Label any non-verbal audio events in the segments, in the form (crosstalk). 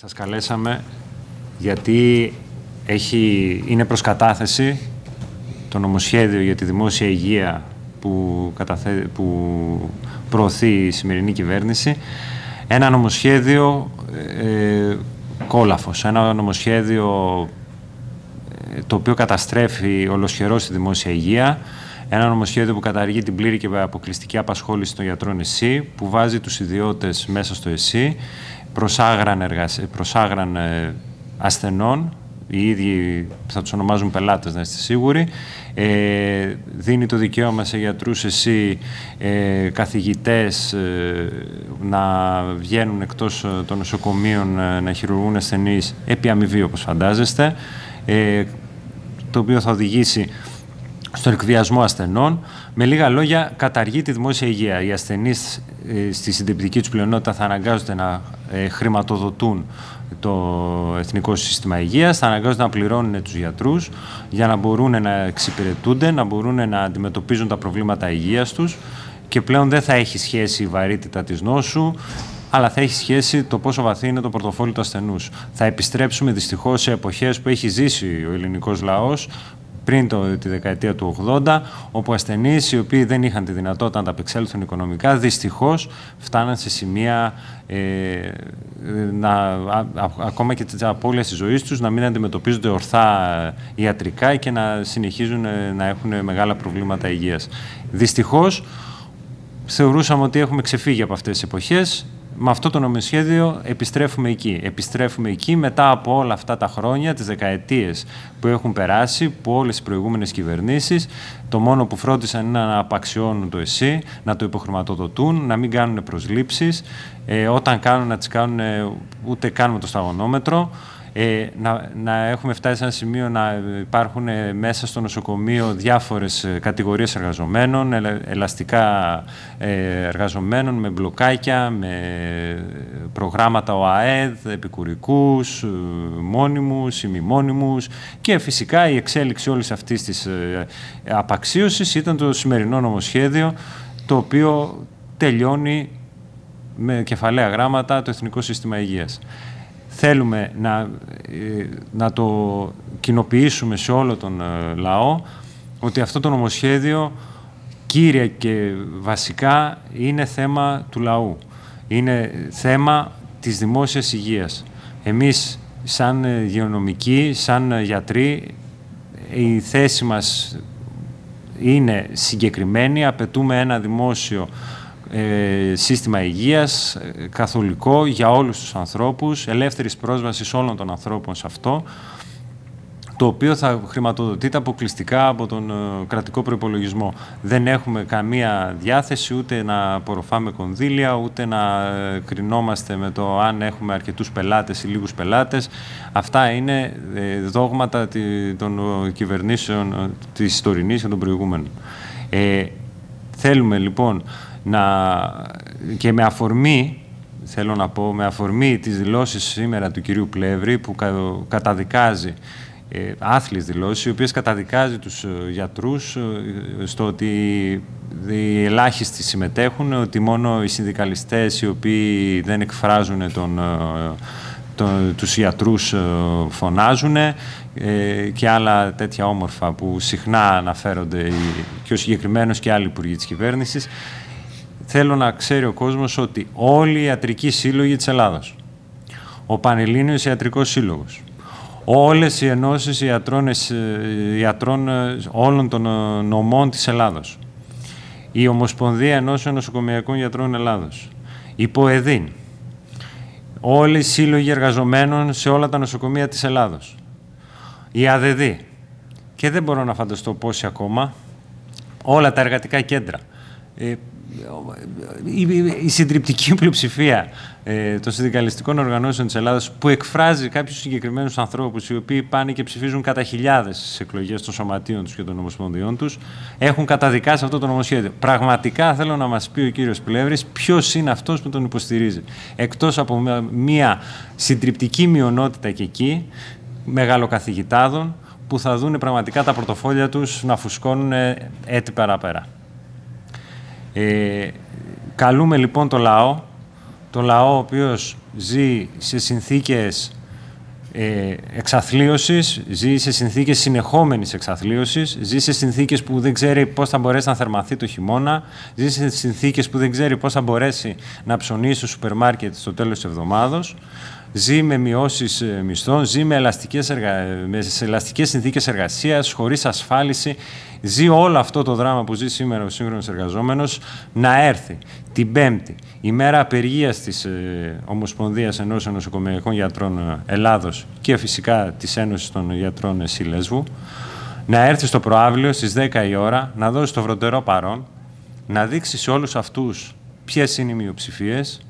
Σας καλέσαμε γιατί έχει, είναι προς κατάθεση το νομοσχέδιο για τη δημόσια υγεία που, καταθε... που προωθεί η σημερινή κυβέρνηση. Ένα νομοσχέδιο ε, κόλαφος, ένα νομοσχέδιο ε, το οποίο καταστρέφει ολοσχερώς τη δημόσια υγεία, ένα νομοσχέδιο που καταργεί την πλήρη και αποκλειστική απασχόληση των γιατρών ΕΣΥ, που βάζει τους ιδιώτες μέσα στο ΕΣΥ, προσάγραν, εργασ... προσάγραν ε, ασθενών, οι ίδιοι θα τους ονομάζουν πελάτες, να είστε σίγουροι, ε, δίνει το δικαίωμα σε γιατρούς εσύ, ε, καθηγητές, ε, να βγαίνουν εκτός ε, των νοσοκομείων, να χειρουργούν ασθενείς επί αμοιβή, όπως φαντάζεστε, το οποίο θα οδηγήσει στον εκβιασμό ασθενών. Με λίγα λόγια, καταργεί τη δημόσια υγεία. Οι ασθενείς στη συντριπτική τους πλειονότητα θα αναγκάζονται να χρηματοδοτούν το Εθνικό Σύστημα Υγείας, θα αναγκάζονται να πληρώνουν τους γιατρούς για να μπορούν να εξυπηρετούνται, να μπορούν να αντιμετωπίζουν τα προβλήματα υγείας τους και πλέον δεν θα έχει σχέση η βαρύτητα της νόσου, αλλά θα έχει σχέση το πόσο βαθύ είναι το πορτοφόλι του ασθενούς. Θα επιστρέψουμε δυστυχώς σε εποχές που έχει ζήσει ο ελληνικός λαός, πριν το, τη δεκαετία του 80, όπου ασθενείς οι οποίοι δεν είχαν τη δυνατότητα να τα απεξέλθουν οικονομικά, δυστυχώς φτάναν σε σημεία ε, να, α, ακόμα και τη απώλεια της ζωής τους να μην αντιμετωπίζονται ορθά ιατρικά και να συνεχίζουν ε, να έχουν μεγάλα προβλήματα υγείας. Δυστυχώς, θεωρούσαμε ότι έχουμε ξεφύγει από αυτές τις εποχές με αυτό το νομοσχέδιο επιστρέφουμε εκεί. Επιστρέφουμε εκεί μετά από όλα αυτά τα χρόνια, τις δεκαετίες που έχουν περάσει, που όλες οι προηγούμενες κυβερνήσεις το μόνο που φρόντισαν είναι να απαξιώνουν το ΕΣΥ, να το υποχρηματοδοτούν, να μην κάνουν προσλήψεις, ε, όταν κάνουν να τις κάνουν ούτε κάνουμε το σταγονόμετρο, ε, να, να έχουμε φτάσει σε ένα σημείο να υπάρχουν ε, μέσα στο νοσοκομείο διάφορες ε, κατηγορίες εργαζομένων, ελαστικά εργαζομένων με μπλοκάκια, με προγράμματα ΟΑΕΔ, επικουρικούς, μόνιμους, ημιμόνιμους και φυσικά η εξέλιξη όλης αυτής της απαξίωσης ήταν το σημερινό νομοσχέδιο το οποίο τελειώνει με κεφαλαία γράμματα το Εθνικό Σύστημα Υγείας θέλουμε να, ε, να το κοινοποιήσουμε σε όλο τον ε, λαό ότι αυτό το νομοσχέδιο κύρια και βασικά είναι θέμα του λαού. Είναι θέμα της δημόσιας υγείας. Εμείς σαν υγειονομικοί, σαν γιατροί, η θέση μας είναι συγκεκριμένη. Απαιτούμε ένα δημόσιο ε, σύστημα υγείας, ε, καθολικό για όλους τους ανθρώπους, ελεύθερης πρόσβασης όλων των ανθρώπων σε αυτό, το οποίο θα χρηματοδοτείται αποκλειστικά από τον ε, κρατικό προϋπολογισμό. Δεν έχουμε καμία διάθεση ούτε να απορροφάμε κονδύλια, ούτε να ε, κρινόμαστε με το αν έχουμε αρκετούς πελάτες ή λίγους πελάτες. Αυτά είναι δόγματα των κυβερνήσεων της τωρινής και των προηγούμενων. Ε, θέλουμε λοιπόν να, και με αφορμή, θέλω να πω, με αφορμή τις δηλώσεις σήμερα του κυρίου Πλεύρη που καταδικάζει ε, άθλιες δηλώσεις, οι οποίες καταδικάζει τους ε, γιατρούς ε, στο ότι οι ελάχιστοι συμμετέχουν, ότι μόνο οι συνδικαλιστές οι οποίοι δεν εκφράζουν τον, ε, τον, τους γιατρούς φωνάζουν και άλλα τέτοια όμορφα που συχνά αναφέρονται και ο συγκεκριμένος και άλλοι υπουργοί της κυβέρνησης θέλω να ξέρει ο κόσμος ότι όλοι οι ιατρικοί σύλλογοι της Ελλάδος, ο Πανελλήνιος Ιατρικός Σύλλογος, όλες οι ενώσεις ιατρών, ιατρών όλων των νομών της Ελλάδος, η Ομοσπονδία Ενώσεων Νοσοκομιακών Γιατρών Ελλάδος, η ΠΟΕΔΗΝ, όλοι οι σύλλογοι εργαζομένων σε όλα τα νοσοκομεία της Ελλάδος, η ΑΔΔ και δεν μπορώ να φανταστώ πόσοι ακόμα, όλα τα εργατικά κέντρα, ε, η συντριπτική πλειοψηφία ε, των συνδικαλιστικών οργανώσεων της Ελλάδας που εκφράζει κάποιους συγκεκριμένους ανθρώπους οι οποίοι πάνε και ψηφίζουν κατά χιλιάδες στις εκλογές των σωματείων τους και των ομοσπονδιών τους έχουν καταδικάσει αυτό το νομοσχέδιο. Πραγματικά θέλω να μας πει ο κύριος Πλεύρης ποιος είναι αυτός που τον υποστηρίζει. Εκτός από μια συντριπτική μειονότητα και εκεί μεγαλοκαθηγητάδων που θα δουν πραγματικά τα πορτοφόλια τους να φουσκώνουν έτη παραπέρα. Ε, καλούμε λοιπόν το λαό, το λαό ο οποίος ζει σε συνθήκες ε, εξαθλίωσης, ζει σε συνθήκες συνεχόμενης εξαθλίωσης, ζει σε συνθήκες που δεν ξέρει πώς θα μπορέσει να θερμαθεί το χειμώνα, ζει σε συνθήκες που δεν ξέρει πώς θα μπορέσει να ψωνίσει στο σούπερ μάρκετ στο τέλος της εβδομάδος, ζει με μειώσεις ε, μισθών, ζει με ελαστικές, εργα... με ελαστικές συνθήκες εργασίας, χωρίς ασφάλιση, ζει όλο αυτό το δράμα που ζει σήμερα ο σύγχρονος εργαζόμενος να έρθει την Πέμπτη, η μέρα απεργίας της ε, Ομοσπονδίας Ενώσεων Νοσοκομειακών Γιατρών ε, Ελλάδος και φυσικά της Ένωσης των Γιατρών Σύλλεσβου, να έρθει στο προάβλιο στις 10 η ώρα, να δώσει το βροντερό παρόν, να δείξει σε όλους αυτούς ποιες είναι οι μειοψηφίες,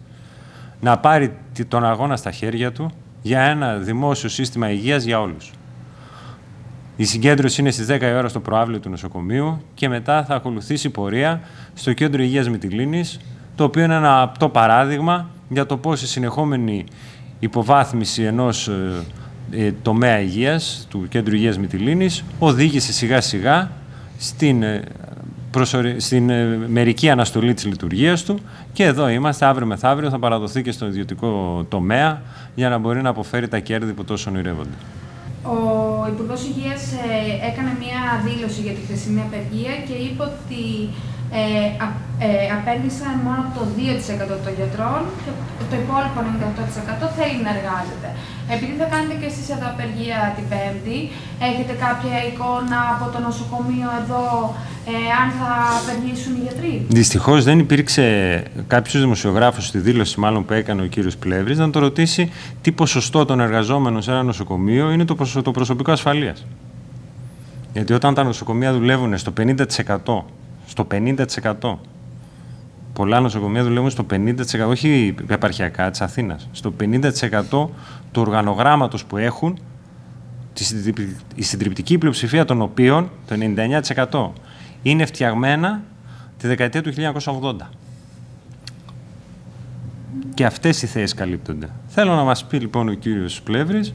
να πάρει τον αγώνα στα χέρια του για ένα δημόσιο σύστημα υγείας για όλους. Η συγκέντρωση είναι στις 10 η ώρα στο προάβλιο του νοσοκομείου και μετά θα ακολουθήσει πορεία στο Κέντρο Υγείας Μυτιλίνης, το οποίο είναι ένα απτό παράδειγμα για το πώς η συνεχόμενη υποβάθμιση ενός ε, ε, τομέα υγείας, του Κέντρου Υγείας Μυτιλίνης, οδήγησε σιγά σιγά στην ε, στην ε, μερική αναστολή της λειτουργίας του και εδώ είμαστε, αύριο μεθαύριο θα παραδοθεί και στον ιδιωτικό τομέα για να μπορεί να αποφέρει τα κέρδη που τόσο ονειρεύονται. Ο Υπουργός Υγείας ε, έκανε μία δήλωση για τη χθεσινή απεργία και είπε ότι ε, ε, απέλησαν μόνο το 2% των γιατρών και το υπόλοιπο 98% θέλει να εργάζεται. Επειδή θα κάνετε και εσείς εδώ απεργία την Πέμπτη, έχετε κάποια εικόνα από το νοσοκομείο εδώ ε, αν θα απεργήσουν οι γιατροί; Δυστυχώς δεν υπήρξε κάποιος δημοσιογράφος στη δήλωση, μάλλον που έκανε ο κύριος Πλεύρης, να το ρωτήσει τι ποσοστό των εργαζόμενων σε ένα νοσοκομείο είναι το, το προσωπικό ασφαλείας. Γιατί όταν τα νοσοκομεία δουλεύουν στο 50% στο 50%. Πολλά νοσοκομεία δουλεύουν στο 50%, όχι επαρχιακά της Αθήνας, στο 50% του οργανογράμματος που έχουν, η συντριπτική πλειοψηφία των οποίων, το 99%, είναι φτιαγμένα τη δεκαετία του 1980. Και αυτές οι θέσεις καλύπτονται. Θέλω να μας πει λοιπόν ο κύριος Πλεύρης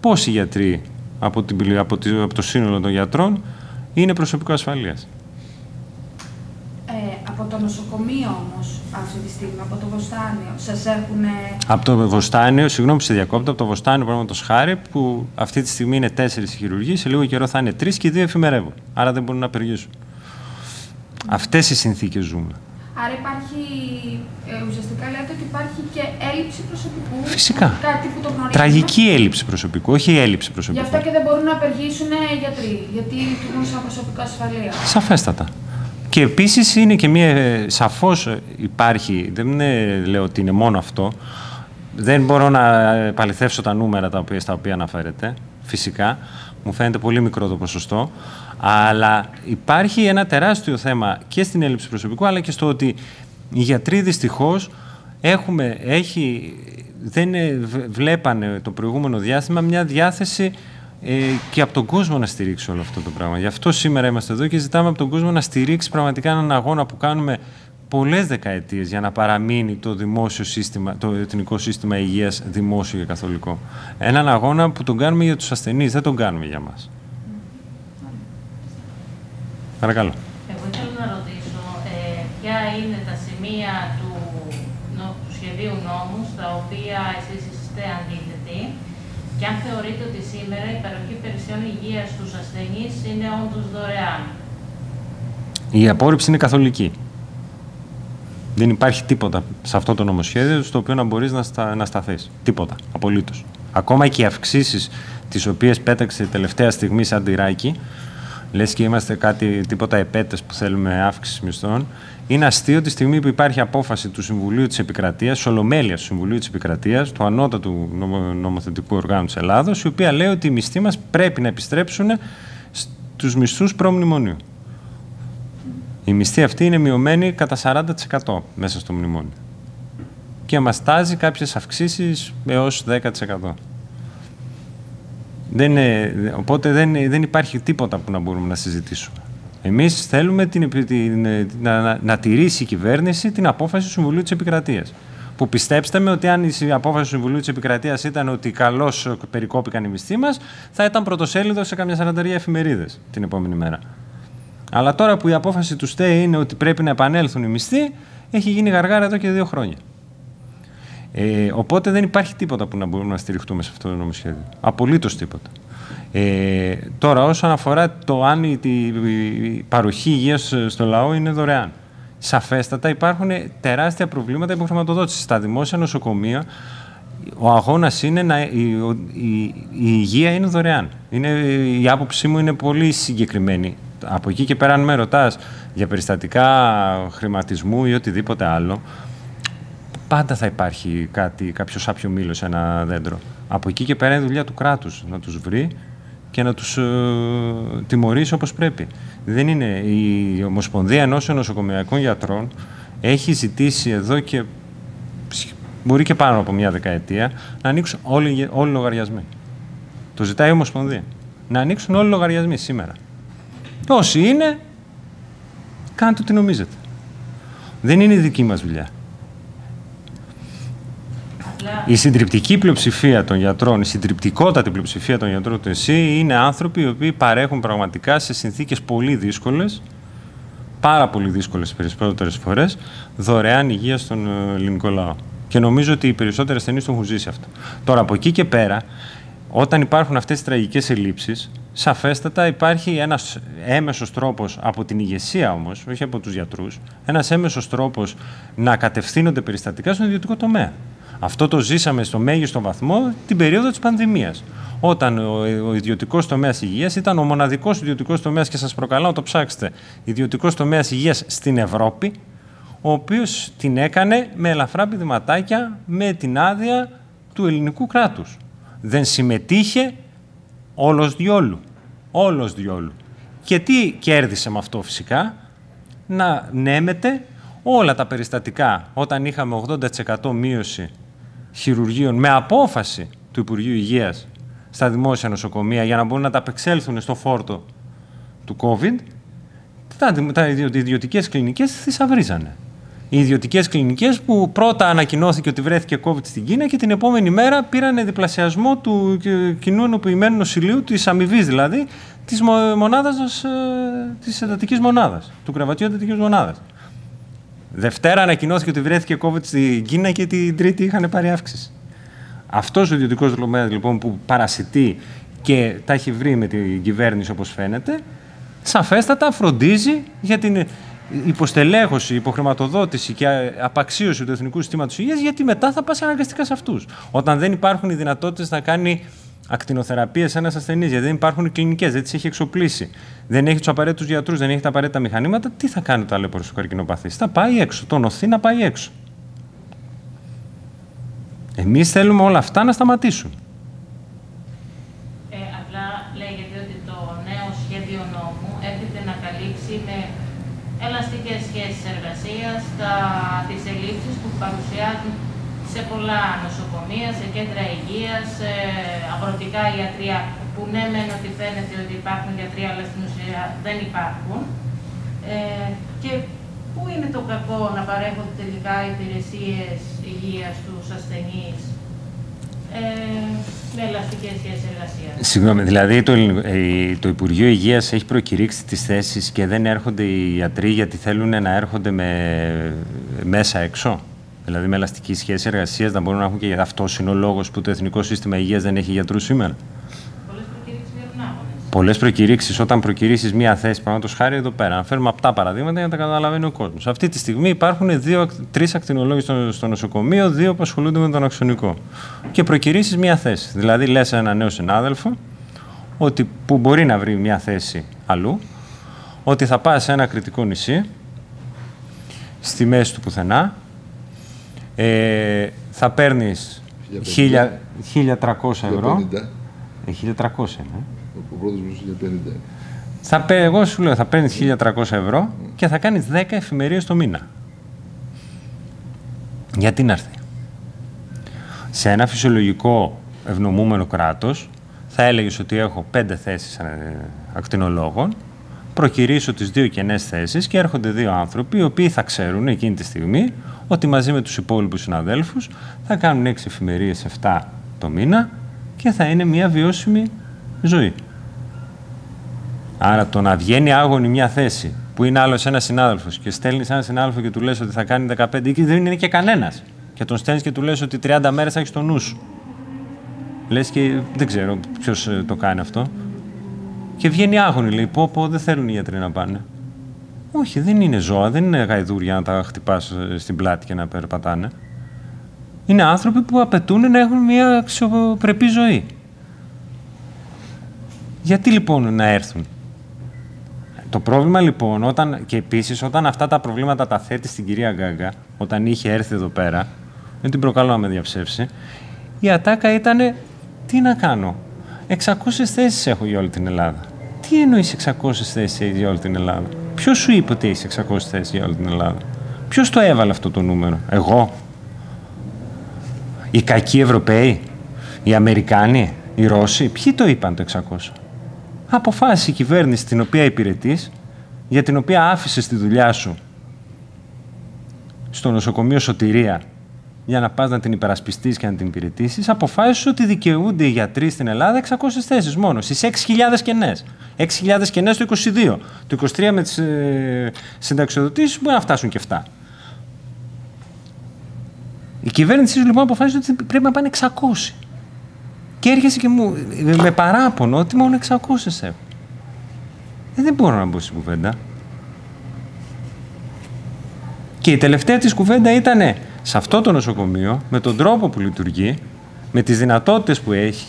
πόσοι γιατροί από, την, από, από το σύνολο των γιατρών είναι προσωπικό ασφαλείας από το νοσοκομείο όμως αυτή τη στιγμή, από το Βοστάνιο, σας έχουν. Από το Βοστάνιο, συγγνώμη που σε διακόπτω, από το Βοστάνιο παραδείγματος χάρη, που αυτή τη στιγμή είναι τέσσερις χειρουργοί, σε λίγο καιρό θα είναι τρεις και δύο εφημερεύουν. Άρα δεν μπορούν να απεργήσουν. Mm. Αυτές οι συνθήκες ζούμε. Άρα υπάρχει, ε, ουσιαστικά λέτε ότι υπάρχει και έλλειψη προσωπικού. Φυσικά. Κάτι που το γνωρίζουμε. Τραγική έλλειψη προσωπικού, όχι έλλειψη προσωπικού. Γι' αυτό και δεν μπορούν να απεργήσουν γιατροί, γιατί λειτουργούν σαν προσωπικό ασφαλεία. Σαφέστατα. Και επίσης είναι και μία. Σαφώς υπάρχει. Δεν λέω ότι είναι μόνο αυτό. Δεν μπορώ να επαληθεύσω τα νούμερα τα οποία, στα οποία αναφέρεται. Φυσικά. Μου φαίνεται πολύ μικρό το ποσοστό. Αλλά υπάρχει ένα τεράστιο θέμα και στην έλλειψη προσωπικού, αλλά και στο ότι οι γιατροί δυστυχώς έχει, δεν βλέπανε το προηγούμενο διάστημα μια διάθεση ε, και από τον κόσμο να στηρίξει όλο αυτό το πράγμα. Γι' αυτό σήμερα είμαστε εδώ και ζητάμε από τον κόσμο να στηρίξει πραγματικά έναν αγώνα που κάνουμε πολλές δεκαετίες για να παραμείνει το, δημόσιο σύστημα, το εθνικό σύστημα υγείας δημόσιο και καθολικό. Έναν αγώνα που τον κάνουμε για τους ασθενείς, δεν τον κάνουμε για μας. Παρακαλώ. Εγώ θέλω να ρωτήσω ε, ποια είναι τα σημεία του, του σχεδίου νόμου στα οποία εσείς είστε αντίθετοι και αν θεωρείτε ότι σήμερα η παροχή υπηρεσιών υγείας στους ασθενείς είναι όντως δωρεάν; Η απόρριψη είναι καθολική. Δεν υπάρχει τίποτα σε αυτό το νομοσχέδιο στο οποίο να μπορείς να, στα, να σταθείς. Τίποτα. Απολύτως. Ακόμα και οι αυξήσεις τις οποίες πέταξε τελευταία στιγμή σαν τυράκι, λες και είμαστε κάτι, τίποτα επέτες που θέλουμε αύξηση μισθών, είναι αστείο τη στιγμή που υπάρχει απόφαση του Συμβουλίου της Επικρατείας, τη Ολομέλεια του Συμβουλίου της Επικρατείας, του ανώτατου νομοθετικού οργάνου της Ελλάδος, η οποία λέει ότι οι μισθοί μας πρέπει να επιστρέψουν στους μισθούς προμνημονίου. Η μισθή αυτή είναι μειωμένη κατά 40% μέσα στο μνημόνιο. Και μας τάζει κάποιες αυξήσεις έως 10%. Δεν οπότε δεν, δεν υπάρχει τίποτα που να μπορούμε να συζητήσουμε. Εμείς θέλουμε την, την, να, να, να, τηρήσει η κυβέρνηση την απόφαση του Συμβουλίου της Επικρατείας. Που πιστέψτε με ότι αν η απόφαση του Συμβουλίου της Επικρατείας ήταν ότι καλώς περικόπηκαν οι μισθοί μας, θα ήταν πρωτοσέλιδο σε καμιά σαρανταρία εφημερίδες την επόμενη μέρα. Αλλά τώρα που η απόφαση του ΣΤΕ είναι ότι πρέπει να επανέλθουν οι μισθοί, έχει γίνει γαργάρα εδώ και δύο χρόνια. Ε, οπότε δεν υπάρχει τίποτα που να μπορούμε να στηριχτούμε σε αυτό το νομοσχέδιο. Απολύτως τίποτα. Ε, τώρα, όσον αφορά το αν η, η παροχή υγείας στο λαό είναι δωρεάν. Σαφέστατα υπάρχουν τεράστια προβλήματα υποχρηματοδότησης. Στα δημόσια νοσοκομεία ο αγώνας είναι να η, η, η, υγεία είναι δωρεάν. Είναι, η άποψή μου είναι πολύ συγκεκριμένη. Από εκεί και πέρα, αν με ρωτάς για περιστατικά χρηματισμού ή οτιδήποτε άλλο, πάντα θα υπάρχει κάτι, κάποιος σάπιο μήλος σε ένα δέντρο. Από εκεί και πέρα είναι δουλειά του κράτους να τους βρει και να τους ε, τιμωρήσει όπως πρέπει. Δεν είναι. Η Ομοσπονδία Ενώσεων Νοσοκομειακών Γιατρών έχει ζητήσει εδώ και μπορεί και πάνω από μια δεκαετία να ανοίξουν όλοι, όλοι οι λογαριασμοί. Το ζητάει η Ομοσπονδία. Να ανοίξουν όλοι οι λογαριασμοί σήμερα. Όσοι είναι, κάντε ό,τι νομίζετε. Δεν είναι η δική μας δουλειά. Η συντριπτική πλειοψηφία των γιατρών, η συντριπτικότατη πλειοψηφία των γιατρών του ΕΣΥ είναι άνθρωποι οι οποίοι παρέχουν πραγματικά σε συνθήκες πολύ δύσκολες, πάρα πολύ δύσκολες περισσότερες φορές, δωρεάν υγεία στον ε, ελληνικό λαό. Και νομίζω ότι οι περισσότεροι ασθενείς το έχουν ζήσει αυτό. Τώρα, από εκεί και πέρα, όταν υπάρχουν αυτές τις τραγικές ελλείψεις, σαφέστατα υπάρχει ένας έμεσος τρόπος από την ηγεσία όμως, όχι από τους γιατρούς, ένας έμεσος τρόπος να κατευθύνονται περιστατικά στον ιδιωτικό τομέα. Αυτό το ζήσαμε στο μέγιστο βαθμό την περίοδο της πανδημίας. Όταν ο, ο ιδιωτικός τομέας υγείας ήταν ο μοναδικός ιδιωτικός τομέας, και σας προκαλώ να το ψάξετε, ιδιωτικός τομέας υγείας στην Ευρώπη, ο οποίος την έκανε με ελαφρά πηδηματάκια με την άδεια του ελληνικού κράτους. Δεν συμμετείχε όλος διόλου. Όλος διόλου. Και τι κέρδισε με αυτό φυσικά, να νέμεται όλα τα περιστατικά όταν είχαμε 80% μείωση χειρουργείων με απόφαση του Υπουργείου Υγείας στα δημόσια νοσοκομεία για να μπορούν να τα απεξέλθουν στο φόρτο του COVID, τα, τα ιδιωτικές κλινικές θησαυρίζανε οι ιδιωτικές κλινικές που πρώτα ανακοινώθηκε ότι βρέθηκε COVID στην Κίνα και την επόμενη μέρα πήραν διπλασιασμό του κοινού ενοποιημένου νοσηλείου, της αμοιβής δηλαδή, της μονάδας ε, της εντατικής μονάδας, του κρεβατιού εντατικής μονάδας. Δευτέρα ανακοινώθηκε ότι βρέθηκε COVID στην Κίνα και την Τρίτη είχαν πάρει αύξηση. Αυτός ο ιδιωτικός τομέα λοιπόν που παρασιτεί και τα έχει βρει με την κυβέρνηση όπως φαίνεται, σαφέστατα φροντίζει για την υποστελέχωση, υποχρηματοδότηση και απαξίωση του εθνικού συστήματος υγείας, γιατί μετά θα πας αναγκαστικά σε αυτούς. Όταν δεν υπάρχουν οι δυνατότητες να κάνει ακτινοθεραπεία σε ένας ασθενής, γιατί δεν υπάρχουν οι κλινικές, δεν τις έχει εξοπλίσει, δεν έχει τους απαραίτητους γιατρούς, δεν έχει τα απαραίτητα μηχανήματα, τι θα κάνει το ταλέπορο στο καρκινοπαθής; Θα πάει έξω. Το νοθεί να πάει έξω. Εμείς θέλουμε όλα αυτά να σταματήσουν. Ε, απλά λέγεται ότι το νέο σχέδιο νόμου έρχεται να καλύψει με ελαστικές σχέσεις εργασίας, τα, τις ελλείψεις που παρουσιάζουν σε πολλά νοσοκομεία, σε κέντρα υγείας, σε αγροτικά ιατρία, που ναι μεν ότι φαίνεται ότι υπάρχουν γιατροί, αλλά στην ουσία δεν υπάρχουν. Ε, και πού είναι το κακό να παρέχονται τελικά υπηρεσίες υγείας στους ασθενείς ε, με ελαστικές σχέσεις εργασίας; Συγγνώμη, δηλαδή το, το Υπουργείο Υγείας έχει προκηρύξει τις θέσεις και δεν έρχονται οι ιατροί γιατί θέλουν να έρχονται με, μέσα έξω; Δηλαδή με ελαστική σχέση εργασίας να μπορούν να έχουν και αυτό είναι ο λόγος που το Εθνικό Σύστημα Υγείας δεν έχει γιατρούς σήμερα. Πολλές προκηρύξει, όταν προκηρύσει μία θέση, παραδείγματος χάρη εδώ πέρα, να φέρουμε αυτά παραδείγματα για να τα καταλαβαίνει ο κόσμος. Αυτή τη στιγμή υπάρχουν τρεις ακτινολόγοι στο, στο νοσοκομείο, δύο που ασχολούνται με τον αξονικό. Και προκηρύσει μία θέση. Δηλαδή, λες ένα νέο συνάδελφο ότι, που μπορεί να βρει μία θέση αλλού, ότι θα πάει σε ένα κριτικό νησί, στη μέση του πουθενά, ε, θα παίρνεις 1.300 ευρώ. 1.300 είναι. Ο πρώτος μου 1050. Θα, εγώ σου λέω, θα παίρνεις 1.300 ευρώ και θα κάνεις 10 εφημερίες το μήνα. Γιατί να έρθει; Σε ένα φυσιολογικό ευνομούμενο κράτος, θα έλεγες ότι έχω 5 θέσεις ακτινολόγων, προκυρήσω τις δύο κενές θέσεις και έρχονται δύο άνθρωποι οι οποίοι θα ξέρουν εκείνη τη στιγμή ότι μαζί με τους υπόλοιπους συναδέλφους θα κάνουν 6 εφημερίες 7 το μήνα και θα είναι μια βιώσιμη ζωή. Άρα το να βγαίνει άγωνη μια θέση που είναι άλλος ένας συνάδελφος και στέλνεις ένα συνάδελφο και του λες ότι θα κάνει 15 και δεν είναι και κανένας. Και τον στέλνεις και του λες ότι 30 μέρες θα έχεις το νους σου. Λες και δεν ξέρω ποιος το κάνει αυτό. Και βγαίνει άγωνη, λέει: Πω, πω, δεν θέλουν οι γιατροί να πάνε. Όχι, δεν είναι ζώα, δεν είναι γαϊδούρια να τα χτυπάς στην πλάτη και να περπατάνε. Είναι άνθρωποι που απαιτούν να έχουν μια αξιοπρεπή ζωή. Γιατί λοιπόν να έρθουν; Το πρόβλημα λοιπόν, όταν, και επίσης όταν αυτά τα προβλήματα τα θέτει στην κυρία Γκάγκα, όταν είχε έρθει εδώ πέρα, δεν την προκαλώ να με διαψεύσει, η ατάκα ήταν τι να κάνω; 600 θέσεις έχω για όλη την Ελλάδα. Τι εννοείς 600 θέσεις για όλη την Ελλάδα; Ποιος σου είπε ότι έχεις 600 θέσεις για όλη την Ελλάδα; Ποιος το έβαλε αυτό το νούμερο; Εγώ. Οι κακοί Ευρωπαίοι; Οι Αμερικάνοι; Οι Ρώσοι; Ποιοι το είπαν το 600. Αποφάσισε η κυβέρνηση την οποία υπηρετείς, για την οποία άφησες τη δουλειά σου στο νοσοκομείο Σωτηρία για να πας να την υπερασπιστείς και να την υπηρετήσεις, αποφάσισες ότι δικαιούνται οι γιατροί στην Ελλάδα 600 θέσεις μόνο, στις 6.000 κενές. 6.000 κενές το 22. Το 23 με τις ε, συνταξιοδοτήσεις μπορεί να φτάσουν και 7. Η κυβέρνηση λοιπόν αποφάσισε ότι πρέπει να πάνε 600. Και έρχεσαι και μου με παράπονο ότι μόνο 600 έχω. Ε, δεν μπορώ να μπω στην κουβέντα. Και η τελευταία της κουβέντα ήταν σε αυτό το νοσοκομείο, με τον τρόπο που λειτουργεί, με τις δυνατότητες που έχει,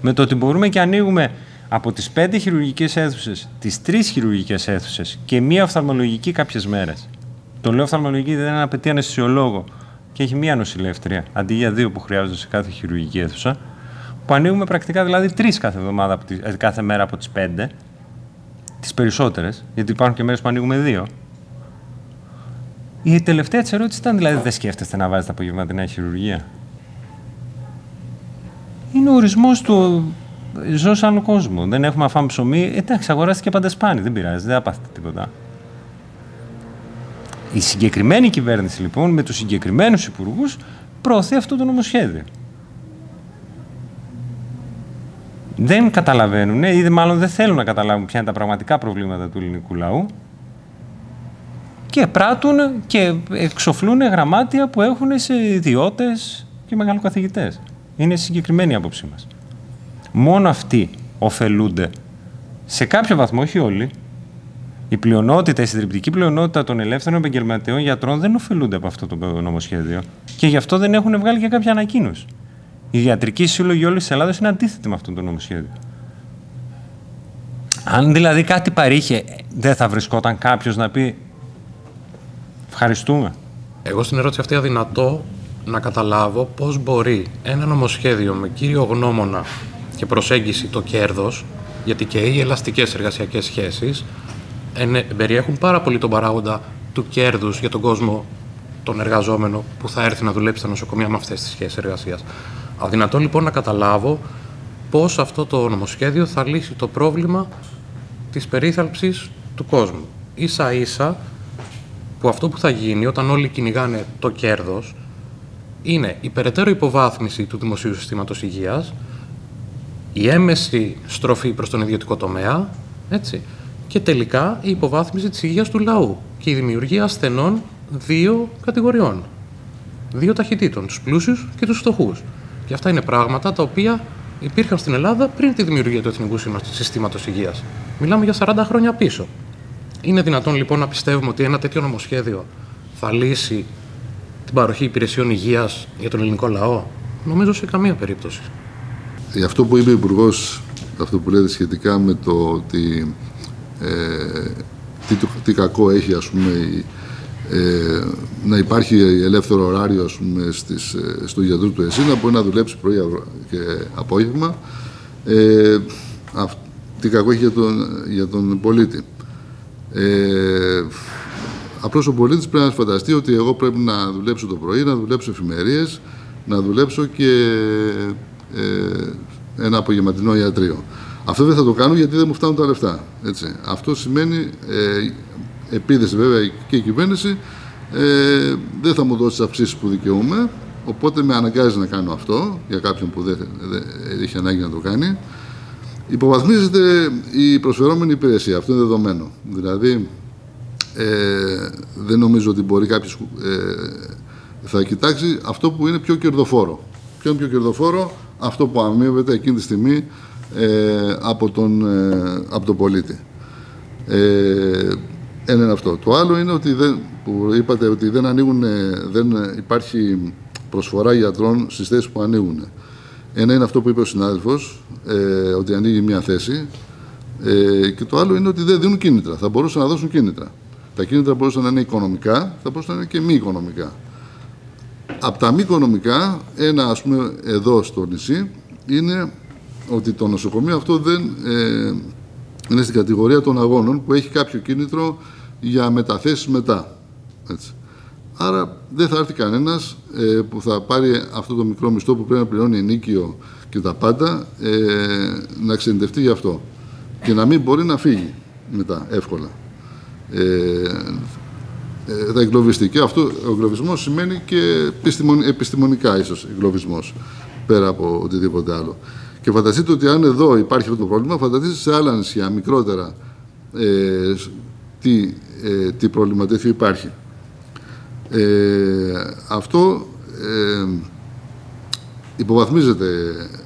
με το ότι μπορούμε και ανοίγουμε από τις πέντε χειρουργικές αίθουσες, τις τρεις χειρουργικές αίθουσες και μία οφθαλμολογική κάποιες μέρες. Το λέω οφθαλμολογική δεν απαιτεί αναισθησιολόγο και έχει μία νοσηλεύτρια, αντί για δύο που χρειάζονται σε κάθε χειρουργική αίθουσα, που ανοίγουμε πρακτικά δηλαδή τρεις κάθε, εβδομάδα, ε, κάθε μέρα από τις πέντε, τις περισσότερες, γιατί υπάρχουν και μέρες που ανοίγουμε δύο. Η τελευταία της ερώτηση ήταν δηλαδή δεν σκέφτεστε να βάζετε απογευματινά χειρουργία; Είναι ο ορισμός του ζω σε άλλο κόσμο. Δεν έχουμε αφάμε ψωμί. Εντάξει, αγοράστηκε πάντα σπάνι. Δεν πειράζει, δεν απάθετε τίποτα. Η συγκεκριμένη κυβέρνηση λοιπόν με τους συγκεκριμένους υπουργούς προωθεί αυτό το νομοσχέδιο. Δεν καταλαβαίνουν ή μάλλον δεν θέλουν να καταλάβουν ποια είναι τα πραγματικά προβλήματα του ελληνικού λαού και πράττουν και εξοφλούν γραμμάτια που έχουν σε ιδιώτες και μεγαλοκαθηγητές. Είναι συγκεκριμένη η άποψή μας. Μόνο αυτοί ωφελούνται σε κάποιο βαθμό, όχι όλοι, η πλειονότητα, η συντριπτική πλειονότητα των ελεύθερων επαγγελματιών γιατρών δεν ωφελούνται από αυτό το νομοσχέδιο και γι' αυτό δεν έχουν βγάλει και κάποια ανακοίνωση. Οι ιατρικοί σύλλογοι όλης της Ελλάδα είναι αντίθετοι με αυτό το νομοσχέδιο. Αν δηλαδή κάτι παρήχε, δεν θα βρισκόταν κάποιος να πει Ευχαριστούμε. Εγώ στην ερώτηση αυτή αδυνατό να καταλάβω πώς μπορεί ένα νομοσχέδιο με κύριο γνώμονα και προσέγγιση το κέρδος, γιατί και οι ελαστικές εργασιακές σχέσεις περιέχουν πάρα πολύ τον παράγοντα του κέρδους για τον κόσμο τον εργαζόμενο που θα έρθει να δουλέψει στα νοσοκομεία με αυτές τις σχέσεις εργασίας. Αδυνατό λοιπόν να καταλάβω πώς αυτό το νομοσχέδιο θα λύσει το πρόβλημα της περίθαλψης του κόσμου. Ίσα ίσα που αυτό που θα γίνει όταν όλοι κυνηγάνε το κέρδος είναι η περαιτέρω υποβάθμιση του δημοσίου συστήματος υγείας, η έμεση στροφή προς τον ιδιωτικό τομέα, έτσι, και τελικά η υποβάθμιση της υγείας του λαού και η δημιουργία ασθενών δύο κατηγοριών, δύο ταχυτήτων, τους πλούσιους και τους φτωχούς. Και αυτά είναι πράγματα τα οποία υπήρχαν στην Ελλάδα πριν τη δημιουργία του Εθνικού Συστήματος Υγείας. Μιλάμε για 40 χρόνια πίσω. Είναι δυνατόν λοιπόν να πιστεύουμε ότι ένα τέτοιο νομοσχέδιο θα λύσει την παροχή υπηρεσιών υγείας για τον ελληνικό λαό; Νομίζω σε καμία περίπτωση. Για αυτό που είπε ο Υπουργός, αυτό που λέτε σχετικά με το ότι ε, τι, τι, κακό έχει ας πούμε, ε, να υπάρχει ελεύθερο ωράριο ας πούμε, στις, ε, στο γιατρού του ΕΣΥ, να μπορεί να δουλέψει πρωί και απόγευμα. Ε, τι κακό έχει για τον, για τον πολίτη. Ε, Απλώς ο πολίτη πρέπει να φανταστεί ότι εγώ πρέπει να δουλέψω το πρωί, να δουλέψω εφημερίες, να δουλέψω και ε, ένα απογευματινό ιατρείο. Αυτό δεν θα το κάνω γιατί δεν μου φτάνουν τα λεφτά. Έτσι. Αυτό σημαίνει ε, επίδεση βέβαια και η κυβέρνηση ε, δεν θα μου δώσει τις αυξήσεις που δικαιούμαι. Οπότε με αναγκάζει να κάνω αυτό για κάποιον που δεν, δεν έχει ανάγκη να το κάνει. Υποβαθμίζεται η προσφερόμενη υπηρεσία. Αυτό είναι δεδομένο. Δηλαδή, ε, δεν νομίζω ότι μπορεί κάποιος ε, θα κοιτάξει αυτό που είναι πιο κερδοφόρο. Ποιο είναι πιο κερδοφόρο, αυτό που αμείβεται εκείνη τη στιγμή ε, από, τον, ε, από τον πολίτη. Ε, ένα είναι αυτό. Το άλλο είναι ότι δεν, που είπατε ότι δεν ανοίγουν, δεν υπάρχει προσφορά γιατρών στις θέσεις που ανοίγουν. Ένα είναι αυτό που είπε ο συνάδελφος, ε, ότι ανοίγει μια θέση. Ε, και το άλλο είναι ότι δεν δίνουν κίνητρα. Θα μπορούσαν να δώσουν κίνητρα. Τα κίνητρα μπορούσαν να είναι οικονομικά, θα μπορούσαν να είναι και μη οικονομικά. Από τα μη οικονομικά, ένα ας πούμε εδώ στο νησί, είναι ότι το νοσοκομείο αυτό δεν ε, είναι στην κατηγορία των αγώνων που έχει κάποιο κίνητρο για μεταθέσεις μετά. Έτσι. Άρα δεν θα έρθει κανένας ε, που θα πάρει αυτό το μικρό μισθό που πρέπει να πληρώνει ενίκιο και τα πάντα ε, να ξενιτευτεί γι' αυτό και να μην μπορεί να φύγει μετά εύκολα. Ε, ε, θα εγκλωβιστεί. Και αυτό ο εγκλωβισμός σημαίνει και επιστημονικά ίσως εγκλωβισμός πέρα από οτιδήποτε άλλο. Και φανταστείτε ότι αν εδώ υπάρχει αυτό το πρόβλημα, φανταστείτε σε άλλα νησιά μικρότερα ε, τι, ε, τι πρόβλημα τέτοιο υπάρχει. Ε, αυτό ε, υποβαθμίζεται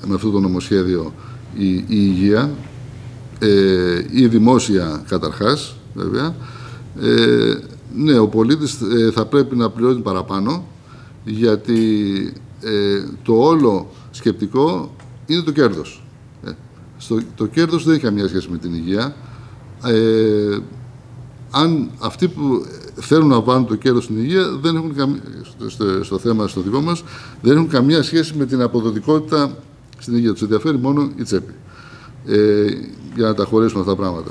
με αυτό το νομοσχέδιο η, η υγεία, ε, η δημόσια καταρχάς βέβαια. Ε, ναι, ο πολίτης ε, θα πρέπει να πληρώνει παραπάνω γιατί ε, το όλο σκεπτικό είναι το κέρδος. Ε, στο, το κέρδος δεν έχει καμία σχέση με την υγεία. Ε, αν αυτοί που θέλουν να βάλουν το κέρδος στην υγεία δεν έχουν στο, στο, θέμα στο δικό μας δεν έχουν καμία σχέση με την αποδοτικότητα στην υγεία. Τους ενδιαφέρει μόνο η τσέπη. Ε, για να τα χωρίσουμε αυτά τα πράγματα.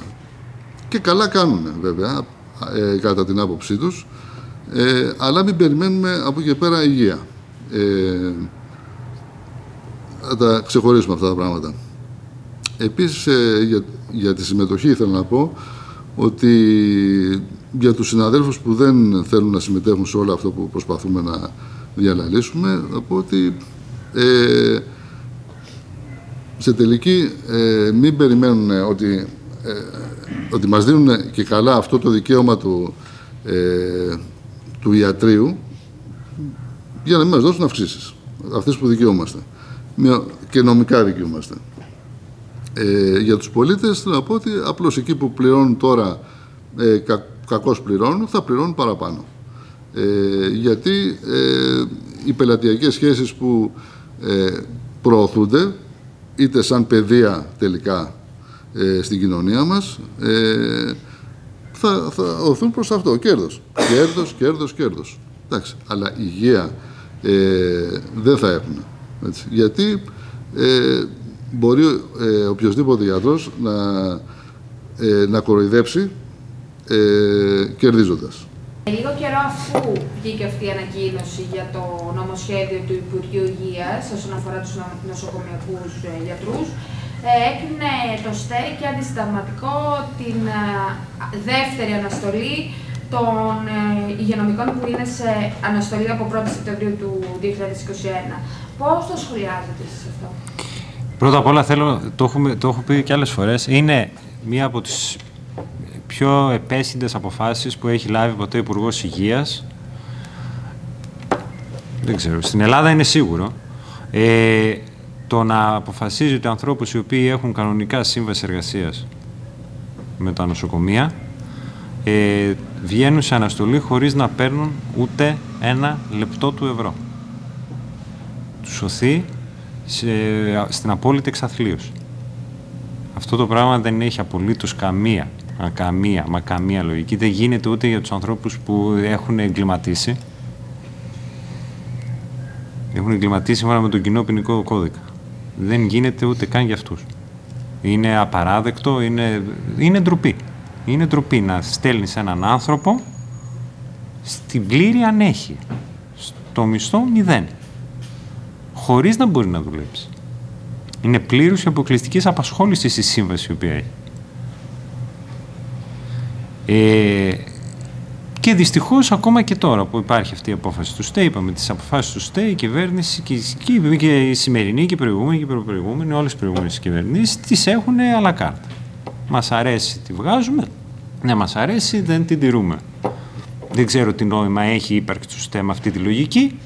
Και καλά κάνουν βέβαια, ε, κατά την άποψή τους, ε, αλλά μην περιμένουμε από εκεί και πέρα υγεία. Ε, να τα ξεχωρίσουμε αυτά τα πράγματα. Επίσης, ε, για, για τη συμμετοχή θέλω να πω ότι για τους συναδέλφους που δεν θέλουν να συμμετέχουν σε όλο αυτό που προσπαθούμε να διαλαλήσουμε, θα πω ότι ε, σε τελική ε, μην περιμένουν ότι, ε, ότι μας δίνουν και καλά αυτό το δικαίωμα του, ε, του ιατρίου για να μην μας δώσουν αυξήσεις, αυτές που δικαιούμαστε και νομικά δικαιούμαστε. Ε, για τους πολίτες θέλω να πω ότι απλώς εκεί που πληρώνουν τώρα ε, κα, κακώς πληρώνουν θα πληρώνουν παραπάνω. Ε, γιατί ε, οι πελατειακές σχέσεις που ε, προωθούνται είτε σαν παιδεία τελικά ε, στην κοινωνία μας, ε, θα, θα οθούν προς αυτό, κέρδος. Κέρδος, κέρδος, κέρδος. Εντάξει, αλλά υγεία ε, δεν θα έχουν. Έτσι. Γιατί ε, μπορεί ε, οποιοδήποτε γιατρός να, ε, να κοροϊδέψει ε, κερδίζοντας. Λίγο καιρό αφού βγήκε αυτή η ανακοίνωση για το νομοσχέδιο του Υπουργείου Υγείας όσον αφορά τους νοσοκομιακούς ε, γιατρούς, ε, έκρινε το ΣΤΕ και αντισταγματικό την ε, δεύτερη αναστολή των υγειονομικών που είναι σε αναστολή από 1η Σεπτεμβρίου του 2021. Πώς το σχολιάζετε σε αυτό; Πρώτα απ' όλα θέλω, το, έχουμε, το έχω πει και άλλες φορές, είναι μία από τις πιο επέσυντες αποφάσεις που έχει λάβει ποτέ ο Υπουργός Υγείας. Δεν ξέρω. Στην Ελλάδα είναι σίγουρο. Ε, το να αποφασίζει ότι ανθρώπους οι οποίοι έχουν κανονικά σύμβαση εργασίας με τα νοσοκομεία ε, βγαίνουν σε αναστολή χωρίς να παίρνουν ούτε ένα λεπτό του ευρώ. Τους σωθεί στην απόλυτη εξαθλίωση. Αυτό το πράγμα δεν έχει απολύτως καμία Μα καμία, μα καμία λογική. Δεν γίνεται ούτε για τους ανθρώπους που έχουν εγκληματίσει. Έχουν εγκληματίσει σύμφωνα με τον κοινό ποινικό κώδικα. Δεν γίνεται ούτε καν για αυτούς. Είναι απαράδεκτο, είναι, είναι ντροπή. Είναι ντροπή να στέλνεις έναν άνθρωπο στην πλήρη ανέχεια. Στο μισθό μηδέν. Χωρίς να μπορεί να δουλέψει. Είναι πλήρους αποκλειστικής απασχόλησης η σύμβαση η οποία έχει. Ε, και δυστυχώς ακόμα και τώρα που υπάρχει αυτή η απόφαση του ΣΤΕ, είπαμε τις αποφάσεις του ΣΤΕ, η κυβέρνηση και, και, και η σημερινή και η προηγούμενη και η προπροηγούμενη, όλες οι προηγούμενες κυβερνήσεις τις έχουν à la carte. Μας αρέσει, τη βγάζουμε. Ναι, μας αρέσει, δεν την τηρούμε. Δεν ξέρω τι νόημα έχει ύπαρξη του ΣΤΕ αυτή τη λογική,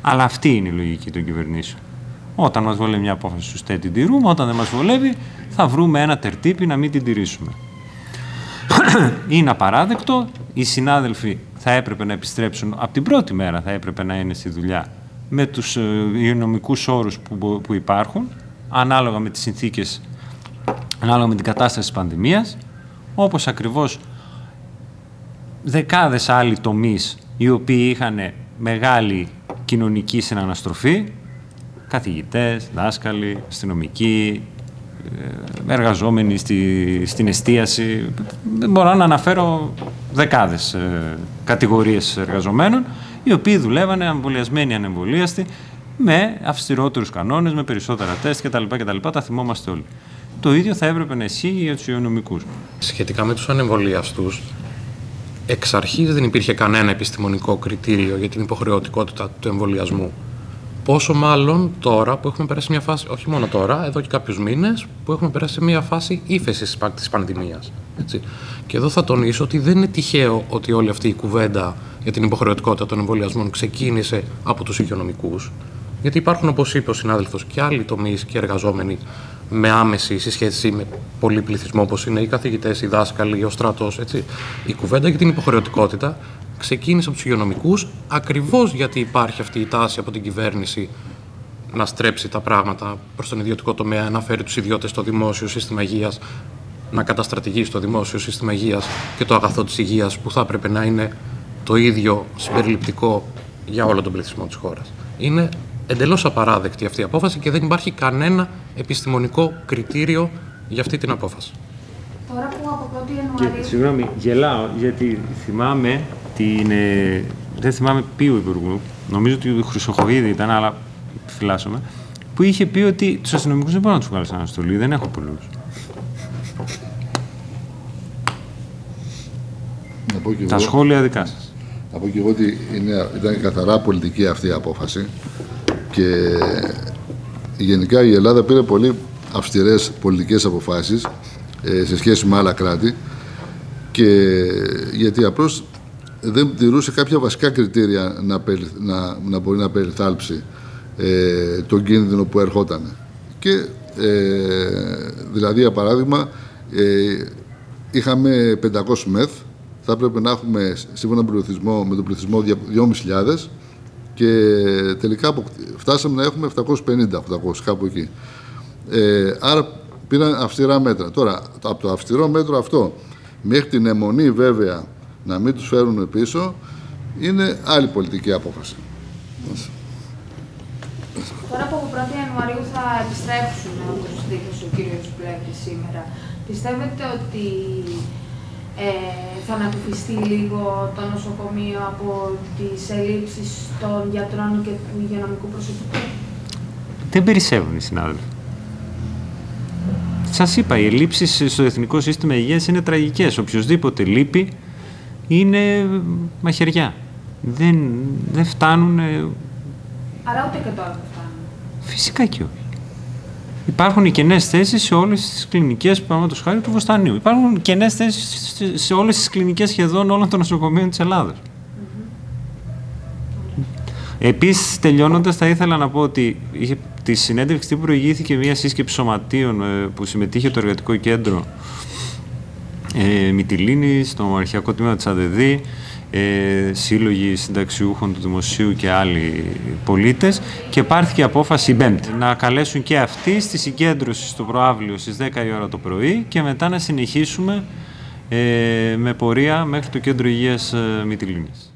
αλλά αυτή είναι η λογική των κυβερνήσεων. Όταν μας βολεύει μια απόφαση του ΣΤΕ την τηρούμε, όταν δεν μας βολεύει θα βρούμε ένα τερτύπι να μην την τηρήσουμε. (clears throat) είναι απαράδεκτο, οι συνάδελφοι θα έπρεπε να επιστρέψουν, από την πρώτη μέρα θα έπρεπε να είναι στη δουλειά με τους ε, υγειονομικούς όρους που, που υπάρχουν, ανάλογα με τις συνθήκες, ανάλογα με την κατάσταση της πανδημίας, όπως ακριβώς δεκάδες άλλοι τομείς οι οποίοι είχαν μεγάλη κοινωνική συναναστροφή, καθηγητές, δάσκαλοι, αστυνομικοί, ε, εργαζόμενοι στη, στην εστίαση. Μπορώ να αναφέρω δεκάδες ε, κατηγορίες εργαζομένων, οι οποίοι δουλεύανε εμβολιασμένοι, ανεμβολίαστοι, με αυστηρότερους κανόνες, με περισσότερα τεστ κτλ. κτλ. Τα θυμόμαστε όλοι. Το ίδιο θα έπρεπε να ισχύει για τους υγειονομικούς. Σχετικά με τους ανεμβολίαστου, εξ αρχής δεν υπήρχε κανένα επιστημονικό κριτήριο για την υποχρεωτικότητα του εμβολιασμού. Πόσο μάλλον τώρα που έχουμε περάσει μια φάση, όχι μόνο τώρα, εδώ και κάποιους μήνες, που έχουμε περάσει μια φάση ύφεσης της πανδημίας. Και εδώ θα τονίσω ότι δεν είναι τυχαίο ότι όλη αυτή η κουβέντα για την υποχρεωτικότητα των εμβολιασμών ξεκίνησε από τους υγειονομικούς. Γιατί υπάρχουν, όπως είπε ο συνάδελφος, και άλλοι τομείς και εργαζόμενοι με άμεση συσχέτιση με πολύ πληθυσμό, όπως είναι οι καθηγητές, οι δάσκαλοι, ο στρατός. Η κουβέντα για την υποχρεωτικότητα ξεκίνησε από τους υγειονομικούς, ακριβώς γιατί υπάρχει αυτή η τάση από την κυβέρνηση να στρέψει τα πράγματα προς τον ιδιωτικό τομέα, να φέρει τους ιδιώτες στο δημόσιο σύστημα υγείας, να καταστρατηγεί στο δημόσιο σύστημα υγείας και το αγαθό της υγείας που θα έπρεπε να είναι το ίδιο συμπεριληπτικό για όλο τον πληθυσμό της χώρας. Είναι εντελώς απαράδεκτη αυτή η απόφαση και δεν υπάρχει κανένα επιστημονικό κριτήριο για αυτή την απόφαση. Τώρα που από 1η Ιανουαρίου. Και, συγγνώμη, γελάω γιατί θυμάμαι την. Ε, δεν θυμάμαι ποιο υπουργού, νομίζω ότι ο Χρυσοχοίδη ήταν, αλλά φυλάσσομαι, που είχε πει ότι τους αστυνομικούς δεν μπορώ να τους βγάλω σαν αναστολή, δεν έχω πολλούς. Τα σχόλια δικά σας. Να πω και εγώ ότι είναι, ήταν καθαρά πολιτική αυτή η απόφαση και γενικά η Ελλάδα πήρε πολύ αυστηρές πολιτικές αποφάσεις ε, σε σχέση με άλλα κράτη. Και γιατί απλώς δεν τηρούσε κάποια βασικά κριτήρια να, να, να μπορεί να περιθάλψει ε, τον κίνδυνο που ερχόταν. Και ε, δηλαδή, για παράδειγμα, ε, είχαμε 500 μεθ, θα έπρεπε να έχουμε σύμφωνα με τον πληθυσμό, με τον πληθυσμό 2.500 και τελικά φτάσαμε να έχουμε 750, 800, κάπου εκεί. Ε, άρα πήραν αυστηρά μέτρα. Τώρα, από το αυστηρό μέτρο αυτό μέχρι την αιμονή βέβαια να μην τους φέρουν πίσω είναι άλλη πολιτική απόφαση. Τώρα που από 1η Ιανουαρίου θα επιστρέψουν, όπως δείχνει ο κύριος Πλέκη σήμερα, πιστεύετε ότι ε, θα ανακουφιστεί λίγο το νοσοκομείο από τις ελλείψεις των γιατρών και του υγειονομικού προσωπικού; Δεν περισσεύουν οι συνάδελφοι. Σας είπα, οι ελλείψεις στο εθνικό σύστημα υγείας είναι τραγικές. Οποιοδήποτε λείπει είναι μαχαιριά. Δεν, δεν φτάνουν. Άρα ούτε και τώρα δεν φτάνουν. Φυσικά και όχι. Υπάρχουν κενές θέσεις σε όλες τις κλινικές, παραδείγματος χάρη του Βοστανίου. Υπάρχουν κενές θέσεις σε όλες τις κλινικές σχεδόν όλων των νοσοκομείων της Ελλάδας. Mm-hmm. Επίσης, τελειώνοντας, θα ήθελα να πω ότι είχε, τη συνέντευξη που προηγήθηκε μια σύσκεψη σωματείων ε, που συμμετείχε το Εργατικό Κέντρο ε, Μυτιλίνη, στο αρχιακό τμήμα της ΑΔΔ, ε, σύλλογοι συνταξιούχων του Δημοσίου και άλλοι πολίτες και πάρθηκε απόφαση πέμπτη να καλέσουν και αυτοί στη συγκέντρωση στο προάβλιο στις 10 η ώρα το πρωί και μετά να συνεχίσουμε ε, με πορεία μέχρι το Κέντρο Υγείας ε, Μυτιλίνης.